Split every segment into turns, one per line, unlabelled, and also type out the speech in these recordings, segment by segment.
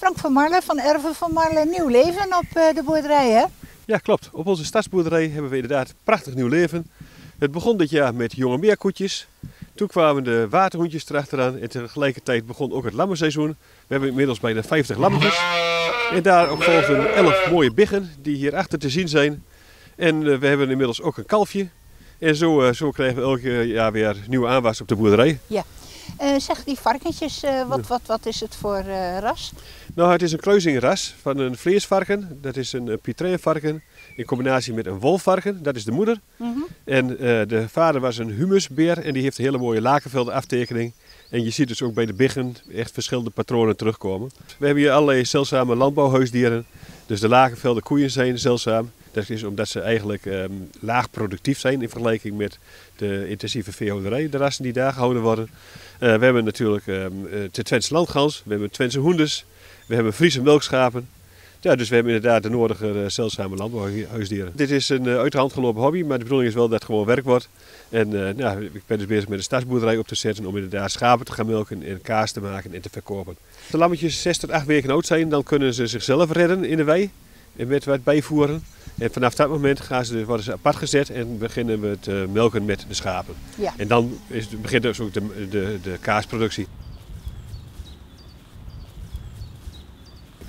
Frank van Marle van Erven van Marle, nieuw leven op eh, de boerderij hè?
Ja, klopt. Op onze stadsboerderij hebben we inderdaad prachtig nieuw leven. Het begon dit jaar met jonge meerkoetjes. Toen kwamen de waterhoentjes erachteraan en tegelijkertijd begon ook het lammenseizoen. We hebben inmiddels bijna 50 lammetjes. En daarop volgden 11 mooie biggen die hierachter te zien zijn. En eh, we hebben inmiddels ook een kalfje. En zo, eh, zo krijgen we elk jaar weer nieuwe aanwas op de boerderij.
Ja. Uh, zeg die varkentjes, uh, wat, wat, wat is het voor uh, ras?
Nou, het is een kruisingras van een vleesvarken. Dat is een pitreinvarken in combinatie met een wolfvarken. Dat is de moeder. Mm -hmm. En de vader was een humusbeer en die heeft een hele mooie lakenvelde aftekening. En je ziet dus ook bij de biggen echt verschillende patronen terugkomen. We hebben hier allerlei zeldzame landbouwhuisdieren. Dus de lakenvelde koeien zijn zeldzaam. Dat is omdat ze eigenlijk um, laag productief zijn in vergelijking met de intensieve veehouderij, de rassen die daar gehouden worden. Uh, we hebben natuurlijk um, de Twentse landgans, we hebben Twentse hoenders, we hebben Friese melkschapen. Ja, dus we hebben inderdaad de nodige uh, zeldzame landbouwhuisdieren. Dit is een uh, uit de hand gelopen hobby, maar de bedoeling is wel dat het gewoon werk wordt. En nou, ik ben dus bezig met een stadsboerderij op te zetten om inderdaad schapen te gaan melken en kaas te maken en te verkopen. Als de lammetjes 6 tot 8 weken oud zijn, dan kunnen ze zichzelf redden in de wei en met wat bijvoeren. En vanaf dat moment gaan ze, worden ze apart gezet en beginnen we het uh, melken met de schapen.
Ja.
En dan is, begint dus ook de, de, de kaasproductie.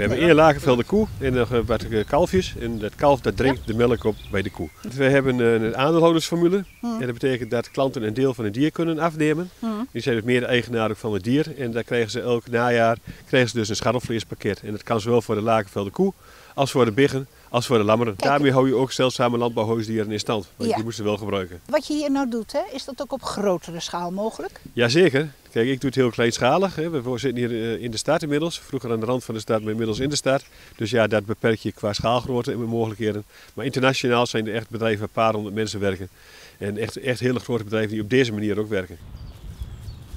We hebben één lagervelde koe en nog wat kalfjes. En dat kalf dat drinkt de melk op bij de koe. We hebben een aandeelhoudersformule. Hmm. En dat betekent dat klanten een deel van het dier kunnen afnemen. Hmm. Die zijn dus meer de eigenaar van het dier. En daar krijgen ze elk najaar krijgen ze dus een scharrelvleespakket. En dat kan zowel voor de lagervelde koe als voor de biggen als voor de lammeren. Kijk, Daarmee hou je ook zeldzame landbouwhuisdieren in stand. Want ja. die moesten wel gebruiken.
Wat je hier nou doet, hè, is dat ook op grotere schaal mogelijk?
Jazeker. Kijk, ik doe het heel kleinschalig. Hè. We zitten hier in de stad inmiddels. Vroeger aan de rand van de stad, maar inmiddels in de stad. Dus ja, dat beperk je qua schaalgrootte en mogelijkheden. Maar internationaal zijn er echt bedrijven waar een paar honderd mensen werken. En echt, echt hele grote bedrijven die op deze manier ook werken.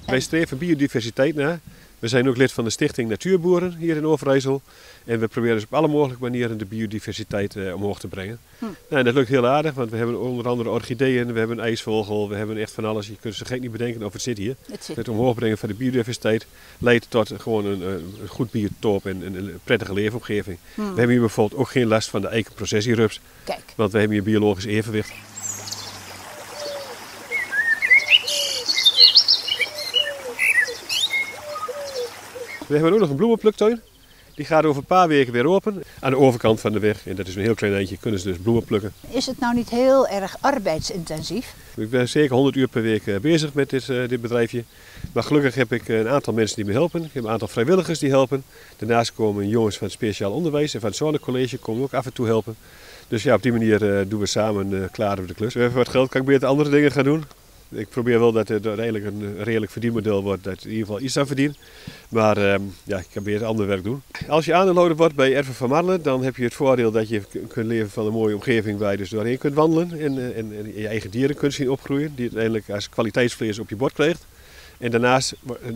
En... Wij streven biodiversiteit na. We zijn ook lid van de stichting Natuurboeren hier in Overijssel. En we proberen dus op alle mogelijke manieren de biodiversiteit eh, omhoog te brengen. Hm. Nou, en dat lukt heel aardig, want we hebben onder andere orchideeën, we hebben een ijsvogel, we hebben echt van alles. Je kunt ze gek niet bedenken of het zit hier.
Het, zit.
het omhoog brengen van de biodiversiteit leidt tot gewoon een, een goed biotoop en een, een prettige leefomgeving. Hm. We hebben hier bijvoorbeeld ook geen last van de eikenprocessierups.
Kijk.
Want we hebben hier biologisch evenwicht. We hebben ook nog een bloemenpluktuin. Die gaat over een paar weken weer open aan de overkant van de weg. En dat is een heel klein eindje, kunnen ze dus bloemen plukken.
Is het nou niet heel erg arbeidsintensief?
Ik ben zeker 100 uur per week bezig met dit, uh, dit bedrijfje. Maar gelukkig heb ik een aantal mensen die me helpen. Ik heb een aantal vrijwilligers die helpen. Daarnaast komen jongens van het speciaal onderwijs en van het Zonnecollege komen ook af en toe helpen. Dus ja, op die manier uh, doen we samen uh, klaren we de klus. We hebben wat geld, kan ik beter andere dingen gaan doen. Ik probeer wel dat het uiteindelijk een redelijk verdienmodel wordt, dat in ieder geval iets aan verdien. Maar uh, ja, ik kan weer ander werk doen. Als je aandeelhouder wordt bij Erven van Marlen, dan heb je het voordeel dat je kunt leven van een mooie omgeving waar je dus doorheen kunt wandelen. En, en, en je eigen dieren kunt zien opgroeien, die uiteindelijk als kwaliteitsvlees op je bord krijgt. En daarnaast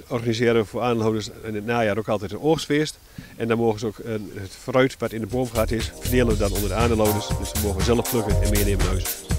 organiseren we voor aandeelhouders in het najaar ook altijd een oogstfeest. En dan mogen ze ook het fruit wat in de boom gaat is, verdelen we dan onder de aandeelhouders. Dus ze mogen zelf plukken en meenemen naar huis.